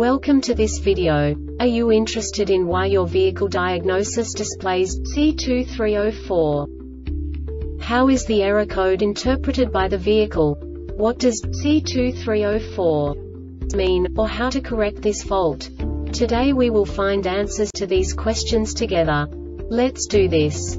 Welcome to this video. Are you interested in why your vehicle diagnosis displays C2304? How is the error code interpreted by the vehicle? What does C2304 mean, or how to correct this fault? Today we will find answers to these questions together. Let's do this.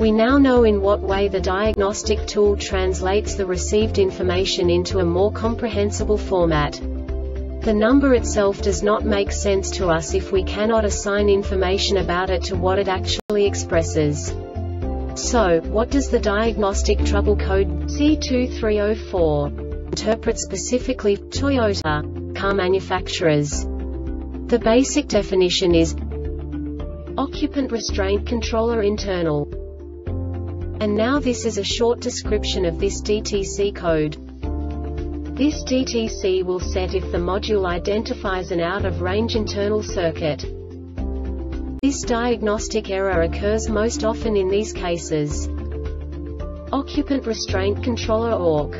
We now know in what way the diagnostic tool translates the received information into a more comprehensible format. The number itself does not make sense to us if we cannot assign information about it to what it actually expresses. So, what does the diagnostic trouble code C2304 interpret specifically Toyota car manufacturers? The basic definition is occupant restraint controller internal. And now this is a short description of this DTC code. This DTC will set if the module identifies an out-of-range internal circuit. This diagnostic error occurs most often in these cases. Occupant Restraint Controller ORC.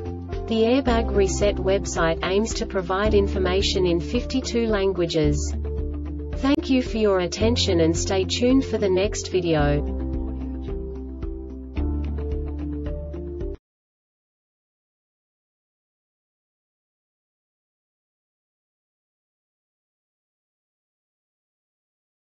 The Airbag Reset website aims to provide information in 52 languages. Thank you for your attention and stay tuned for the next video.